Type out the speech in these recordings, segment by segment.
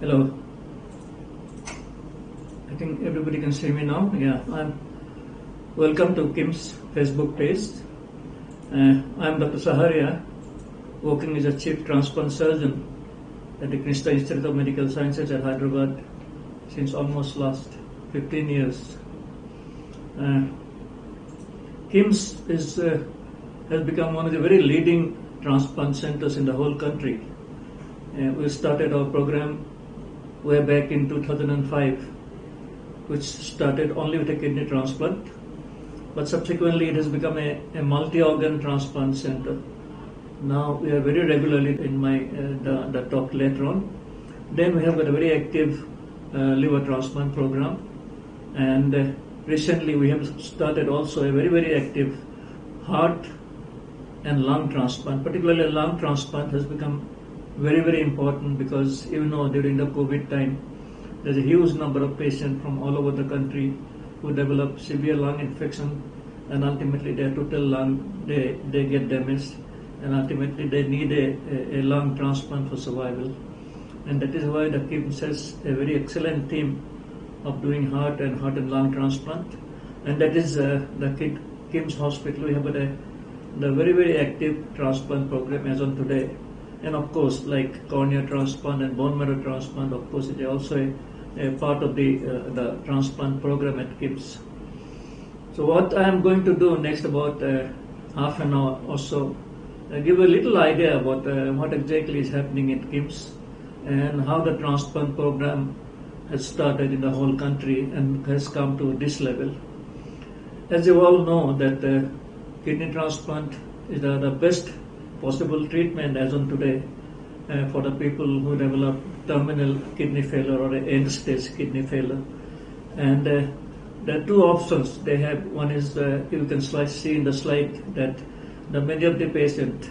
Hello. I think everybody can see me now. Yeah, I'm. Welcome to KIMS Facebook page. Uh, I'm Dr. Sahariah, working as a chief transplant surgeon at the Krishna Institute of Medical Sciences at Hyderabad since almost last 15 years. Uh, KIMS is, uh, has become one of the very leading transplant centers in the whole country. Uh, we started our program way back in 2005, which started only with a kidney transplant, but subsequently it has become a, a multi-organ transplant center. Now we are very regularly in my uh, the, the talk later on. Then we have got a very active uh, liver transplant program, and uh, recently we have started also a very very active heart and lung transplant. Particularly lung transplant has become very very important because you know during the COVID time there's a huge number of patients from all over the country who develop severe lung infection and ultimately their total lung they, they get damaged and ultimately they need a, a, lung transplant for survival. And that is why the KIMS has a very excellent team of doing heart and heart and lung transplant. And that is uh, the KIMS hospital. We have a the very very active transplant program as on today. And of course, like cornea transplant and bone marrow transplant, of course, it is also a, a part of the uh, the transplant program at KIMS. So what I am going to do next about uh, half an hour or so uh, give a little idea about uh, what exactly is happening at KIMS and how the transplant program has started in the whole country and has come to this level. As you all know that uh, kidney transplant is the, the, best possible treatment as on today uh, for the people who develop terminal kidney failure or end stage kidney failure. And uh, there are two options they have. One is uh, you can see in the slide that the many of the patients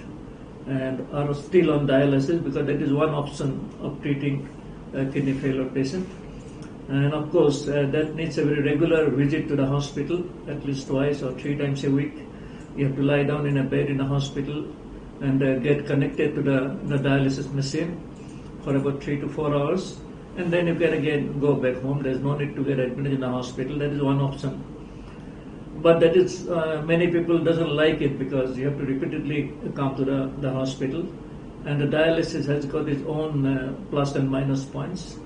and are still on dialysis because that is one option of treating kidney failure patient. And of course, uh, that needs a very regular visit to the hospital, at least twice or three times a week. You have to lie down in a bed in a hospital and uh, get connected to the, the dialysis machine for about three to four hours. And then you can again go back home. There's no need to get admitted in the hospital. That is one option but that is uh, many people doesn't like it because you have to repeatedly come to the, the hospital and the dialysis has got its own uh, plus and minus points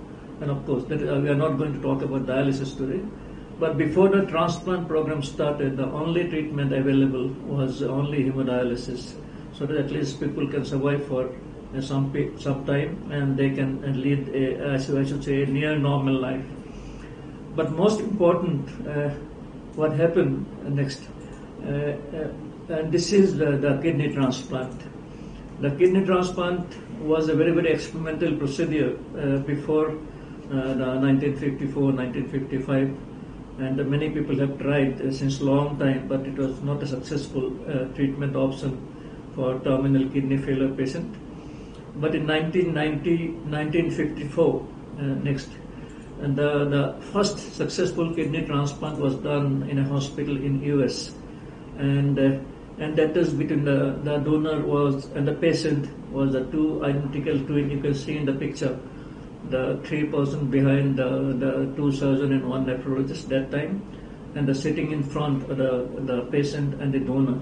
and of course that, uh, we are not going to talk about dialysis today but before the transplant program started the only treatment available was only hemodialysis so that at least people can survive for uh, some some time and they can lead a, I should say a near normal life but most important uh, what happened next. Uh, uh, and this is the, the, kidney transplant. The kidney transplant was a very, very experimental procedure uh, before the 1954, 1955 and many people have tried uh, since long time, but it was not a successful uh, treatment option for terminal kidney failure patient. But in 1990, 1954, uh, next, and the, the first successful kidney transplant was done in a hospital in US. And, and that is between the, the donor was and the patient was the two identical twin you can see in the picture. The three person behind the, the two surgeon and one nephrologist that time and the sitting in front the, the patient and the donor.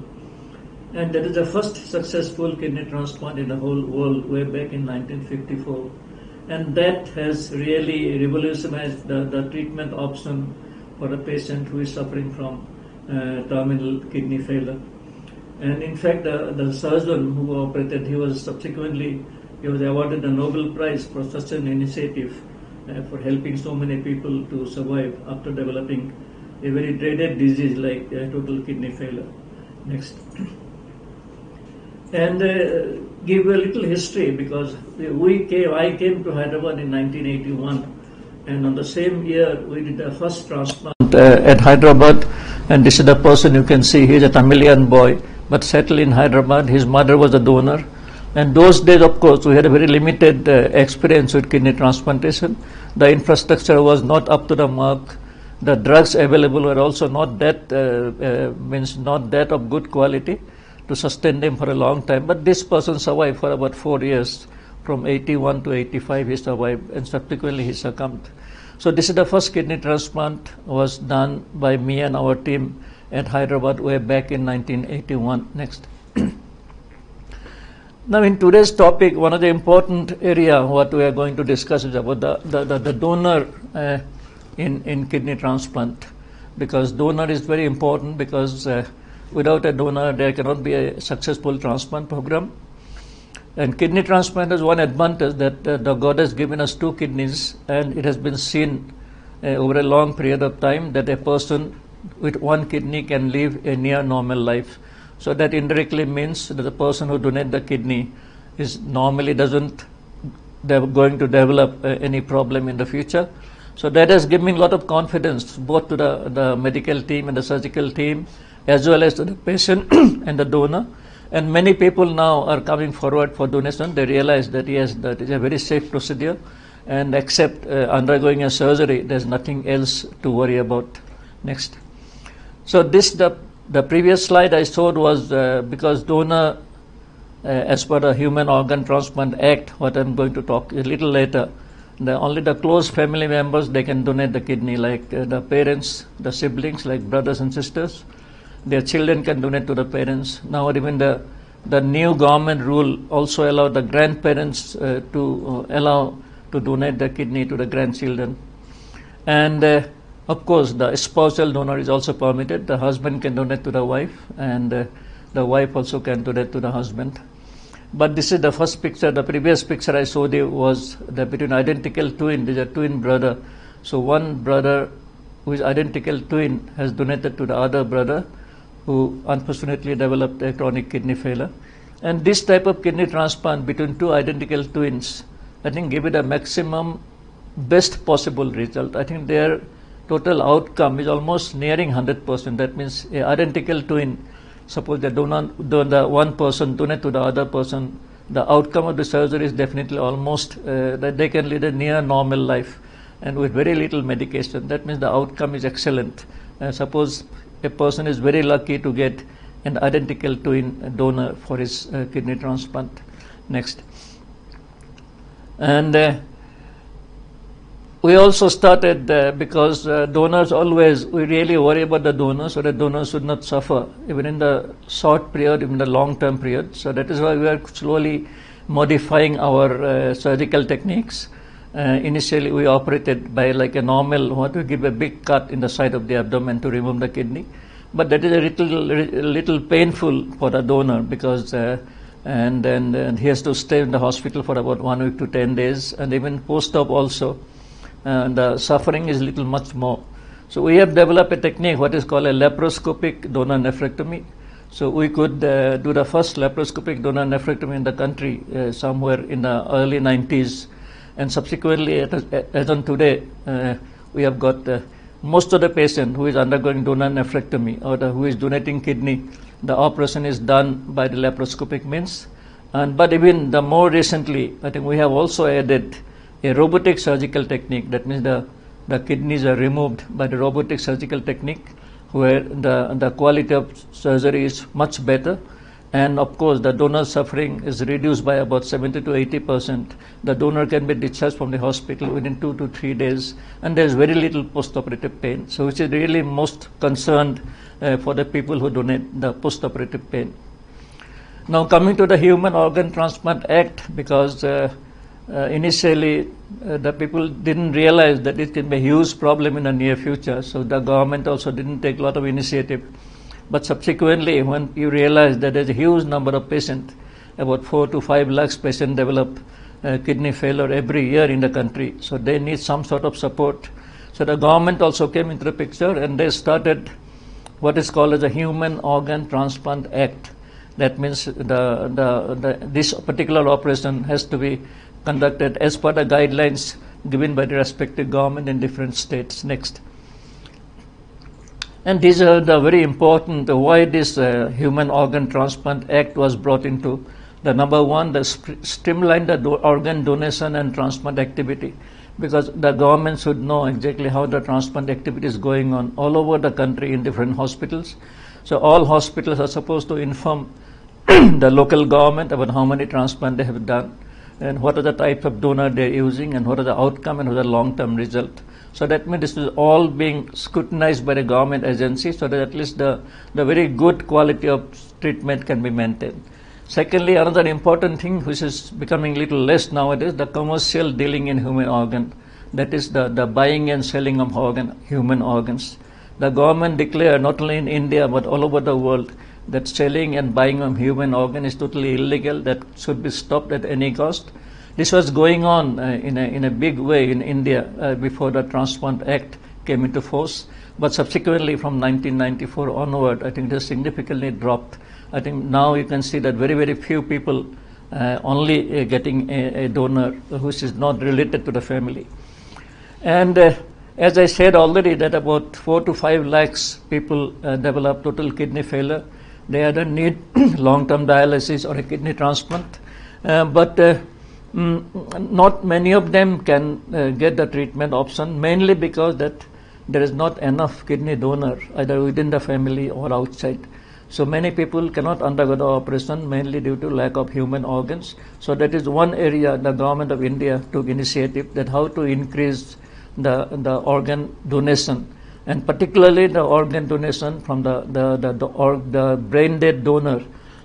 And that is the first successful kidney transplant in the whole world way back in 1954 and that has really revolutionized the, the treatment option for a patient who is suffering from uh, terminal kidney failure. And in fact, the, the surgeon who operated, he was subsequently he was awarded the Nobel Prize for such an initiative uh, for helping so many people to survive after developing a very dreaded disease like uh, total kidney failure. Next. And uh, give a little history because we came, I came to Hyderabad in 1981 and on the same year we did the first transplant uh, at Hyderabad and this is the person you can see, he's a Tamilian boy but settled in Hyderabad, his mother was a donor and those days of course we had a very limited uh, experience with kidney transplantation. The infrastructure was not up to the mark. The drugs available were also not that, uh, uh means not that of good quality to sustain them for a long time. But this person survived for about four years. From 81 to 85, he survived, and subsequently he succumbed. So this is the first kidney transplant was done by me and our team at Hyderabad way back in 1981. Next. Now in today's topic, one of the important area what we are going to discuss is about the, the, the, the donor uh, in, in kidney transplant because donor is very important because uh, without a donor there cannot be a successful transplant program. And kidney transplant has one advantage that uh, the God has given us two kidneys and it has been seen uh, over a long period of time that a person with one kidney can live a near normal life. So that indirectly means that the person who donates the kidney is normally doesn't they're going to develop uh, any problem in the future. So that has given me a lot of confidence both to the, the medical team and the surgical team as well as to the patient and the donor. And many people now are coming forward for donation. They realize that yes, that is a very safe procedure and except uh, undergoing a surgery, there's nothing else to worry about. Next. So this, the, the previous slide I showed was uh, because donor, uh, as per the Human Organ Transplant Act, what I'm going to talk a little later, the, only the close family members they can donate the kidney like uh, the parents the siblings like brothers and sisters their children can donate to the parents. Now even the the new government rule also allow the grandparents uh, to uh, allow to donate the kidney to the grandchildren. And uh, of course the spousal donor is also permitted the husband can donate to the wife and uh, the wife also can donate to the husband but this is the first picture. The previous picture I showed you was the between identical twin. These are twin brother. So one brother who is identical twin has donated to the other brother who unfortunately developed a chronic kidney failure. And this type of kidney transplant between two identical twins, I think give it a maximum best possible result. I think their total outcome is almost nearing 100%. That means a identical twin suppose the donor, the one person donate to the other person, the outcome of the surgery is definitely almost uh, that they can lead a near normal life and with very little medication. That means the outcome is excellent. Uh, suppose a person is very lucky to get an identical twin donor for his uh, kidney transplant. Next. And we also started uh, because uh, donors always we really worry about the donors so that donors should not suffer even in the short period even the long term period. So that is why we are slowly modifying our uh, surgical techniques. Uh, initially we operated by like a normal what we give a big cut in the side of the abdomen to remove the kidney. But that is a little little painful for the donor because uh, and then and he has to stay in the hospital for about one week to 10 days. And even post op also and the suffering is little much more. So we have developed a technique what is called a laparoscopic donor nephrectomy. So we could uh, do the first laparoscopic donor nephrectomy in the country uh, somewhere in the early 90s, and subsequently, as on today, uh, we have got uh, most of the patient who is undergoing donor nephrectomy or the, who is donating kidney. The operation is done by the laparoscopic means, and but even the more recently, I think we have also added a robotic surgical technique. That means the, the kidneys are removed by the robotic surgical technique where the, the quality of surgery is much better. And of course, the donor suffering is reduced by about 70 to 80 percent. The donor can be discharged from the hospital within two to three days, and there's very little post-operative pain. So, which is really most concerned uh, for the people who donate the post-operative pain. Now, coming to the Human Organ Transplant Act, because uh, uh, initially uh, the people didn't realize that it can be a huge problem in the near future. So the government also didn't take a lot of initiative. But subsequently, when you realize that there's a huge number of patients, about four to five lakhs patients develop uh, kidney failure every year in the country. So they need some sort of support. So the government also came into the picture and they started what is called as a Human Organ Transplant Act. That means the, the, the, this particular operation has to be conducted as per the guidelines given by the respective government in different states. Next. And these are the very important why this uh, Human Organ Transplant Act was brought into. The number one, the streamline the do organ donation and transplant activity, because the government should know exactly how the transplant activity is going on all over the country in different hospitals. So all hospitals are supposed to inform the local government about how many transplants they have done and what are the type of donor they're using and what are the outcome and what are the long-term result. So that means this is all being scrutinized by the government agency so that at least the, the very good quality of treatment can be maintained. Secondly, another important thing which is becoming little less nowadays, the commercial dealing in human organ. That is the, the buying and selling of organ, human organs. The government declared not only in India but all over the world that selling and buying of human organ is totally illegal, that should be stopped at any cost. This was going on uh, in, a, in a big way in India uh, before the Transplant Act came into force, but subsequently from 1994 onward, I think it has significantly dropped. I think now you can see that very, very few people uh, only uh, getting a, a, donor who is not related to the family. And uh, as I said already that about 4 to 5 lakhs people uh, develop total kidney failure they either need long-term dialysis or a kidney transplant. Uh, but uh, mm, not many of them can uh, get the treatment option, mainly because that there is not enough kidney donor either within the family or outside. So many people cannot undergo the operation mainly due to lack of human organs. So that is one area the government of India took initiative that how to increase the, the organ donation and particularly the organ donation from the, the, the, the, or, the brain dead donor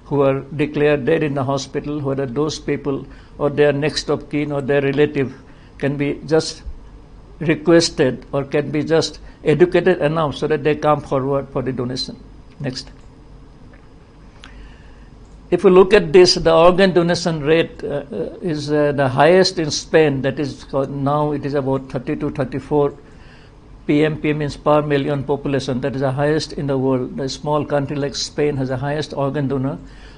who are declared dead in the hospital, whether those people or their next of kin or their relative can be just requested or can be just educated enough so that they come forward for the donation. Next. If you look at this, the organ donation rate uh, uh is uh, the highest in Spain. That is now it is about 30 to 34 PMP means per million population. That is the highest in the world. A small country like Spain has the highest organ donor,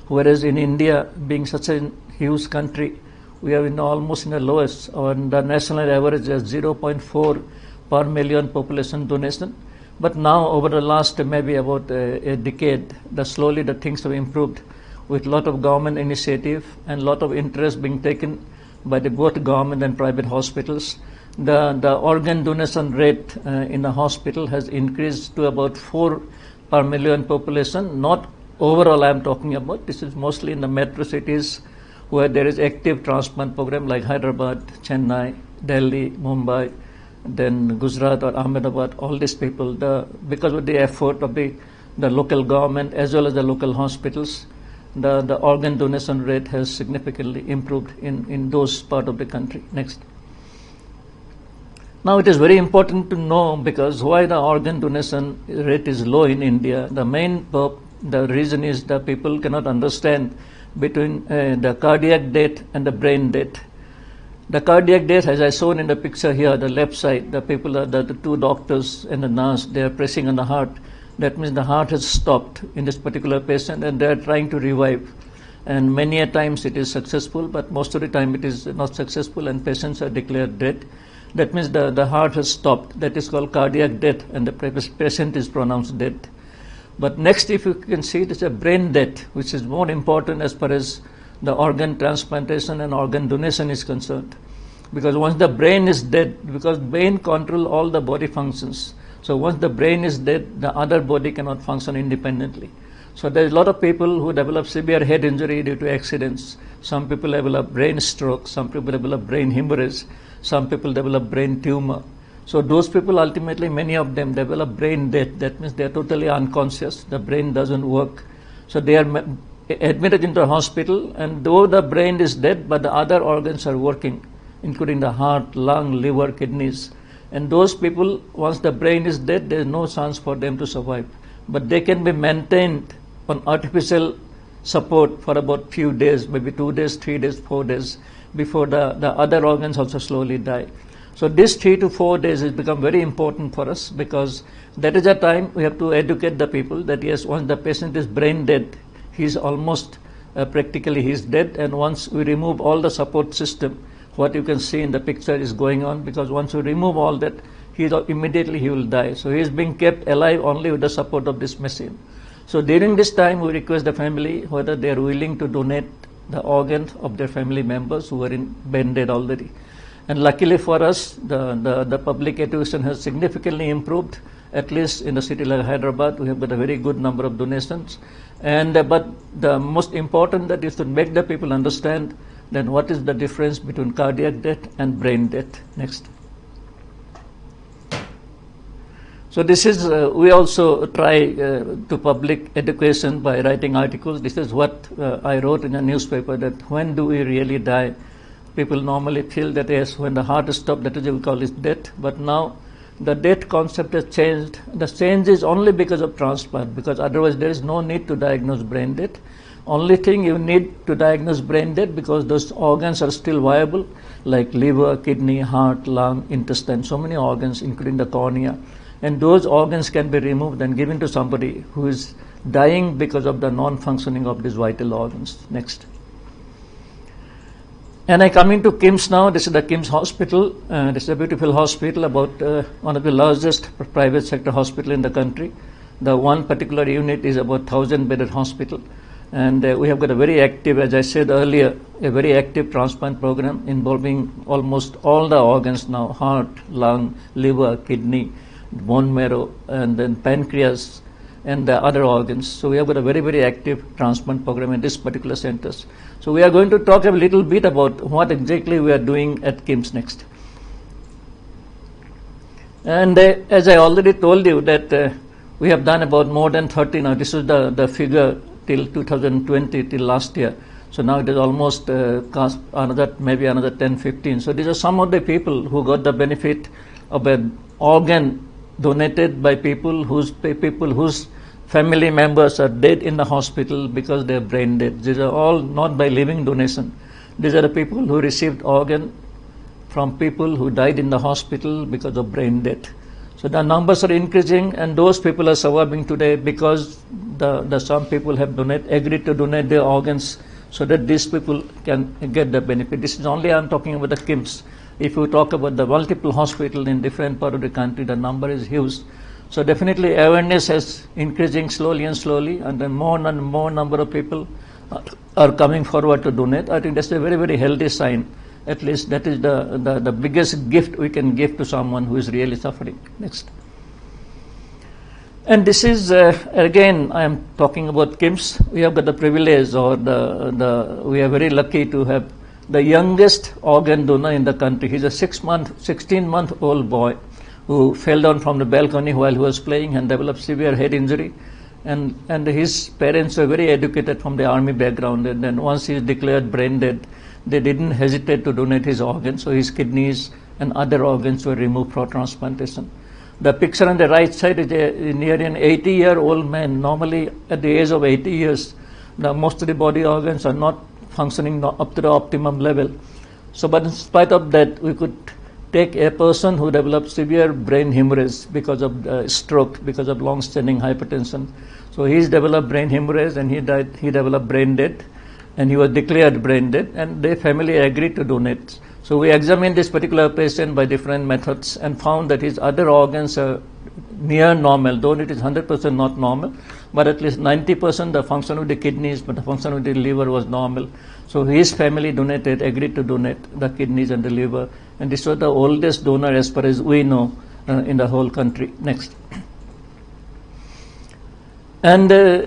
whereas in India, being such a huge country, we are in almost in the lowest. On the national average is 0.4 per million population donation. But now, over the last maybe about a, a decade, the slowly the things have improved with a lot of government initiative and a lot of interest being taken by the both government and private hospitals the, the organ donation rate uh, in the hospital has increased to about 4 per million population. Not overall I am talking about, this is mostly in the metro cities where there is active transplant program like Hyderabad, Chennai, Delhi, Mumbai, then Gujarat or Ahmedabad, all these people, the, because of the effort of the, the local government as well as the local hospitals, the, the organ donation rate has significantly improved in, in those part of the country. Next. Now it is very important to know because why the organ donation rate is low in India. The main the reason is that people cannot understand between uh, the cardiac death and the brain death. The cardiac death, as I shown in the picture here, the left side, the people are the, the two doctors and the nurse, they are pressing on the heart. That means the heart has stopped in this particular patient and they are trying to revive. And many a times it is successful, but most of the time it is not successful and patients are declared dead. That means the, the heart has stopped. That is called cardiac death, and the patient is pronounced dead. But next, if you can see, it is a brain death, which is more important as far as the organ transplantation and organ donation is concerned. Because once the brain is dead, because brain control all the body functions. So once the brain is dead, the other body cannot function independently. So there is a lot of people who develop severe head injury due to accidents. Some people develop brain stroke. Some people develop brain hemorrhage. Some people develop brain tumor. So those people ultimately, many of them develop brain death. That means they are totally unconscious. The brain doesn't work. So they are admitted into a hospital, and though the brain is dead, but the other organs are working, including the heart, lung, liver, kidneys. And those people, once the brain is dead, there is no chance for them to survive. But they can be maintained on artificial support for about few days, maybe two days, three days, four days before the, the other organs also slowly die. So this three to four days has become very important for us because that is a time we have to educate the people that yes, once the patient is brain dead, he's almost uh, practically he's dead and once we remove all the support system, what you can see in the picture is going on because once we remove all that, he immediately he will die. So he is being kept alive only with the support of this machine. So during this time, we request the family whether they are willing to donate the organs of their family members who were in bended already. And luckily for us, the, the, the public education has significantly improved. At least in a city like Hyderabad, we have got a very good number of donations. And uh, but the most important that is to make the people understand then what is the difference between cardiac death and brain death. Next. So this is, uh, we also try uh, to public education by writing articles. This is what uh, I wrote in a newspaper that when do we really die? People normally feel that yes, when the heart stops, that is what we call it death. But now the death concept has changed. The change is only because of transplant, because otherwise there is no need to diagnose brain death. Only thing you need to diagnose brain death because those organs are still viable, like liver, kidney, heart, lung, intestine, so many organs, including the cornea and those organs can be removed and given to somebody who is dying because of the non-functioning of these vital organs. Next. And I come into KIMS now. This is the KIMS hospital. Uh, this is a beautiful hospital, about uh, one of the largest private sector hospital in the country. The one particular unit is about 1,000 bedded hospital. And uh, we have got a very active, as I said earlier, a very active transplant program involving almost all the organs now, heart, lung, liver, kidney, bone marrow, and then pancreas and the other organs. So we have got a very, very active transplant program in this particular centers. So we are going to talk a little bit about what exactly we are doing at KIMS next. And uh, as I already told you that uh, we have done about more than 30 now. This is the, the figure till 2020, till last year. So now it is almost uh, another, maybe another 10, 15. So these are some of the people who got the benefit of an organ donated by people whose people whose family members are dead in the hospital because they are brain dead. These are all not by living donation. These are the people who received organ from people who died in the hospital because of brain death. So the numbers are increasing, and those people are surviving today because the, the some people have donate, agreed to donate their organs so that these people can get the benefit. This is only I'm talking about the KIMS. If you talk about the multiple hospitals in different part of the country, the number is huge. So definitely awareness is increasing slowly and slowly, and then more and more number of people are coming forward to donate. I think that's a very, very healthy sign. At least that is the, the, the biggest gift we can give to someone who is really suffering. Next. And this is, uh, again, I am talking about KIMS. We have got the privilege or the, the, we are very lucky to have the youngest organ donor in the country. He's a six month, 16 month old boy who fell down from the balcony while he was playing and developed severe head injury. And, and his parents were very educated from the army background. And then once he declared brain dead, they didn't hesitate to donate his organs. So his kidneys and other organs were removed for transplantation. The picture on the right side is a, near an 80 year old man. Normally, at the age of 80 years, the, most of the body organs are not functioning up to the optimum level. So, but in spite of that, we could take a person who developed severe brain hemorrhage because of stroke, because of long-standing hypertension. So he's developed brain hemorrhage and he died. He developed brain dead, and he was declared brain dead, and their family agreed to donate. So we examined this particular patient by different methods and found that his other organs are near normal, though it is 100% not normal but at least 90% the function of the kidneys, but the function of the liver was normal. So his family donated, agreed to donate the kidneys and the liver, and this was the oldest donor as far as we know uh, in the whole country. Next. And uh,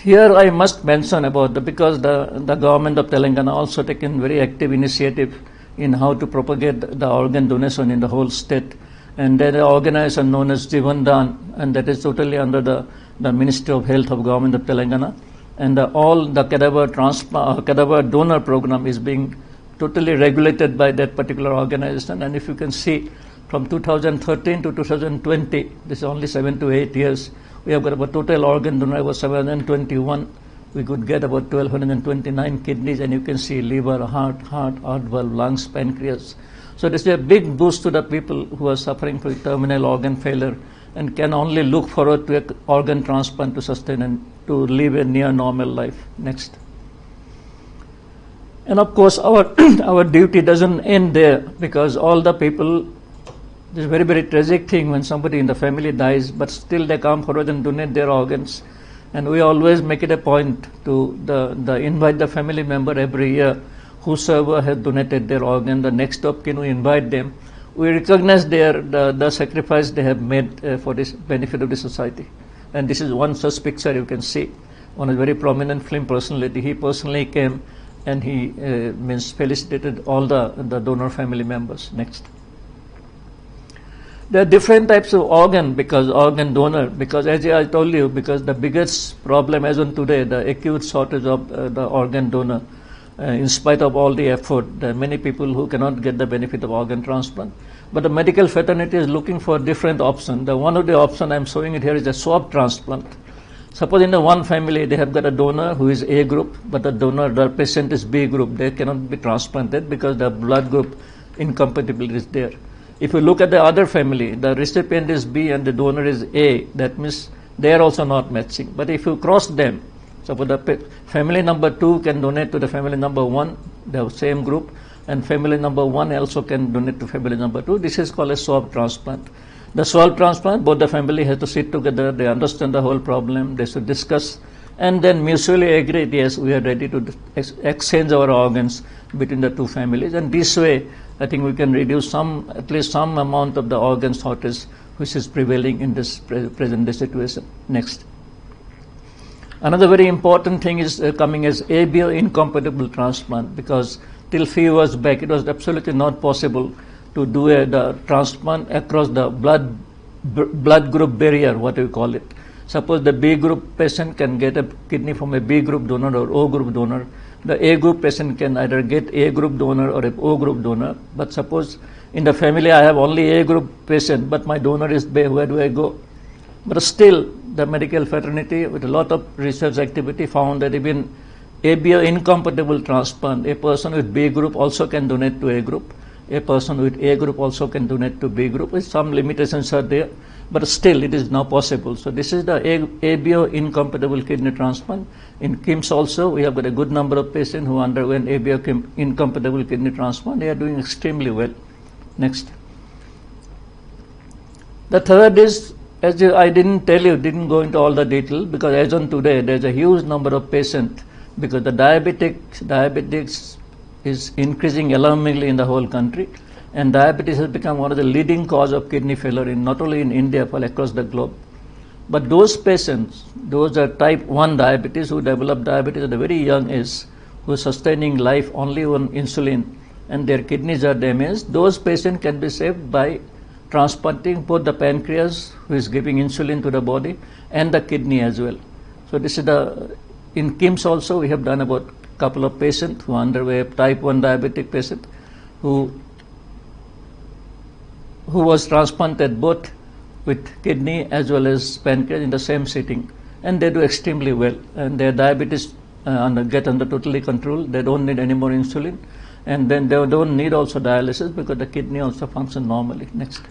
here I must mention about the, because the, the government of Telangana also taken very active initiative in how to propagate the organ donation in the whole state and an organization known as Jeevandan, and that is totally under the, the Ministry of Health of Government of Telangana. And uh, all the cadaver, transpa- uh, cadaver donor program is being totally regulated by that particular organization. And if you can see, from 2013 to 2020, this is only seven to eight years, we have got about total organ donor was 721. We could get about 1229 kidneys, and you can see liver, heart, heart, heart valve, lungs, pancreas. So this is a big boost to the people who are suffering from terminal organ failure and can only look forward to an organ transplant to sustain and to live a near normal life. Next. And of course, our our duty doesn't end there because all the people. A very very tragic thing when somebody in the family dies, but still they come forward and donate their organs. And we always make it a point to the, the invite the family member every year whosoever has donated their organ, the next of kin, we invite them. We recognize their the, the sacrifice they have made uh, for this benefit of the society. And this is one such picture you can see. One a very prominent film personality. He personally came and he uh, means felicitated all the, the donor family members. Next. There are different types of organ because organ donor because as I told you because the biggest problem as on today the acute shortage of uh, the organ donor uh, in spite of all the effort there are many people who cannot get the benefit of organ transplant. But the medical fraternity is looking for different option. The one of the option I'm showing it here is a swap transplant. Suppose in the one family they have got a donor who is A group but the donor the patient is B group. They cannot be transplanted because the blood group incompatibility is there. If you look at the other family, the recipient is B and the donor is A, that means they are also not matching. But if you cross them, suppose the family number 2 can donate to the family number 1, the same group, and family number 1 also can donate to family number 2. This is called a swap transplant. The swap transplant, both the family have to sit together, they understand the whole problem, they should discuss, and then mutually agree, yes, we are ready to ex exchange our organs between the two families. And this way, I think we can reduce some, at least some amount of the organ shortage which is prevailing in this pre present day situation. Next. Another very important thing is uh, coming as ABO incompatible transplant because till few years back it was absolutely not possible to do a the transplant across the blood blood group barrier, what we call it. Suppose the B group patient can get a kidney from a B group donor or O group donor, the A group patient can either get A group donor or a O group donor. But suppose in the family I have only A group patient, but my donor is B, where do I go? But still, the medical fraternity, with a lot of research activity, found that even ABO incompatible transplant, a person with B group also can donate to A group. A person with A group also can donate to B group. Some limitations are there, but still it is now possible. So this is the ABO incompatible kidney transplant. In KIMS also, we have got a good number of patients who underwent ABO incompatible kidney transplant. They are doing extremely well. Next. The third is, as I didn't tell you, didn't go into all the detail because as on today, there's a huge number of patients because the diabetics, diabetics is increasing alarmingly in the whole country and diabetes has become one of the leading cause of kidney failure in not only in India but across the globe. But those patients, those are type 1 diabetes who develop diabetes at a very young age, who are sustaining life only on insulin and their kidneys are damaged, those patients can be saved by transplanting both the pancreas, who is giving insulin to the body, and the kidney as well. So this is the, in KIMS also we have done about a couple of patients who underwent type 1 diabetic patient who who was transplanted both with kidney as well as pancreas in the same sitting. And they do extremely well. And their diabetes uh, under, get under totally control. They don't need any more insulin. And then they don't need also dialysis because the kidney also functions normally. Next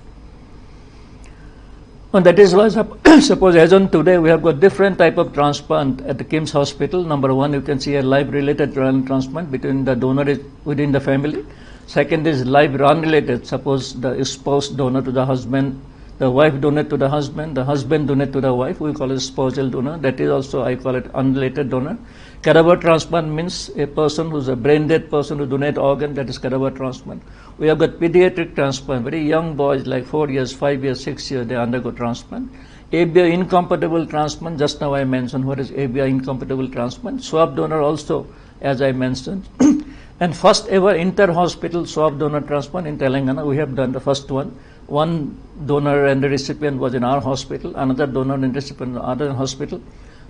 and that is why suppose as on today we have got different type of transplant at the KIMS hospital. Number one you can see a live related transplant between the donor within the family. Second is live unrelated suppose the spouse donor to the husband the wife donate to the husband, the husband donate to the wife, we call it spousal donor. That is also, I call it unrelated donor. Cadaver transplant means a person who's a brain dead person who donate organ, that is cadaver transplant. We have got pediatric transplant, very young boys like 4 years, 5 years, 6 years, they undergo transplant. ABO incompatible transplant, just now I mentioned what is ABO incompatible transplant. Swap donor also, as I mentioned. and first ever inter-hospital swap donor transplant in Telangana, we have done the first one one donor and the recipient was in our hospital, another donor and recipient in other hospital.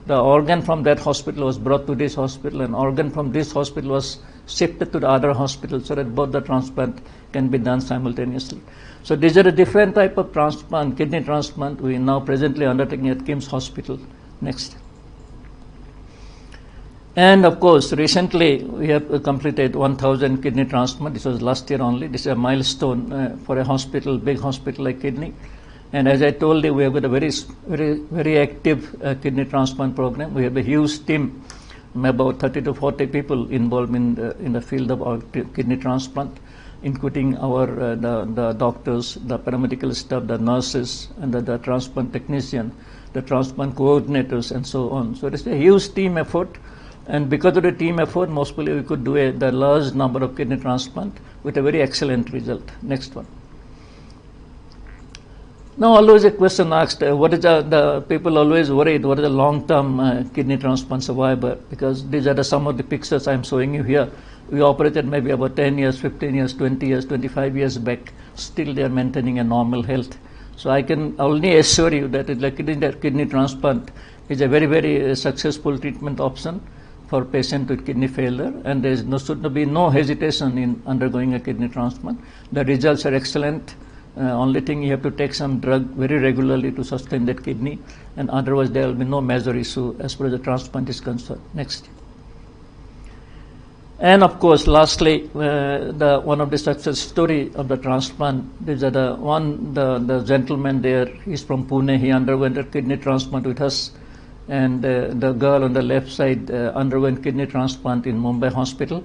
The organ from that hospital was brought to this hospital, and organ from this hospital was shifted to the other hospital so that both the transplant can be done simultaneously. So these are a different type of transplant, kidney transplant we now presently undertaking at KIMS Hospital. Next. And of course, recently we have completed 1,000 kidney transplant. This was last year only. This is a milestone uh, for a hospital, big hospital like kidney. And as I told you, we have got a very, very, very active uh, kidney transplant program. We have a huge team, about 30 to 40 people involved in the, in the field of kidney transplant, including our uh, the, the doctors, the paramedical staff, the nurses, and the, the transplant technician, the transplant coordinators, and so on. So it is a huge team effort And because of the team effort, mostly we could do a, the large number of kidney transplant with a very excellent result. Next one. Now, always a question asked: uh, What is the, the people always worried? What is the long-term uh, kidney transplant survivor? Because these are the, some of the pictures I am showing you here. We operated maybe about 10 years, 15 years, 20 years, 25 years back. Still, they are maintaining a normal health. So I can only assure you that the kidney, kidney transplant is a very, very uh, successful treatment option for patient with kidney failure, and there no, should be no hesitation in undergoing a kidney transplant. The results are excellent uh, only thing you have to take some drug very regularly to sustain that kidney, and otherwise there will be no major issue as far as the transplant is concerned. Next. And of course, lastly, uh, the one of the success story of the transplant. These are the one the, the gentleman there. He's from Pune. He underwent a kidney transplant with us, and uh, the girl on the left side uh, underwent kidney transplant in Mumbai hospital.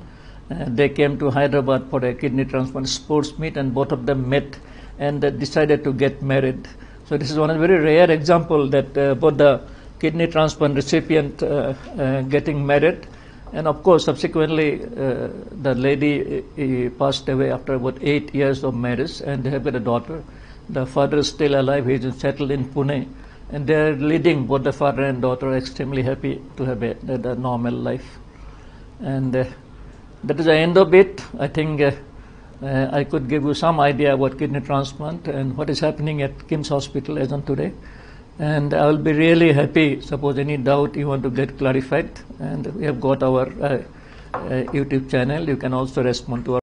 Uh, they came to Hyderabad for a kidney transplant sports meet, and both of them met and decided to get married. So this is one of the very rare example that uh, both the kidney transplant recipient uh, uh, getting married, and of course subsequently uh, the lady uh, passed away after about eight years of marriage, and they have got a daughter. The father is still alive; he is settled in Pune, and they are leading both the father and daughter extremely happy to have a, a, a normal life, and uh, that is the end of it. I think uh, I could give you some idea about kidney transplant and what is happening at KIMS Hospital as on today. And I will be really happy, suppose any doubt you want to get clarified. And we have got our uh, uh, YouTube channel. You can also respond to our